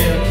yeah.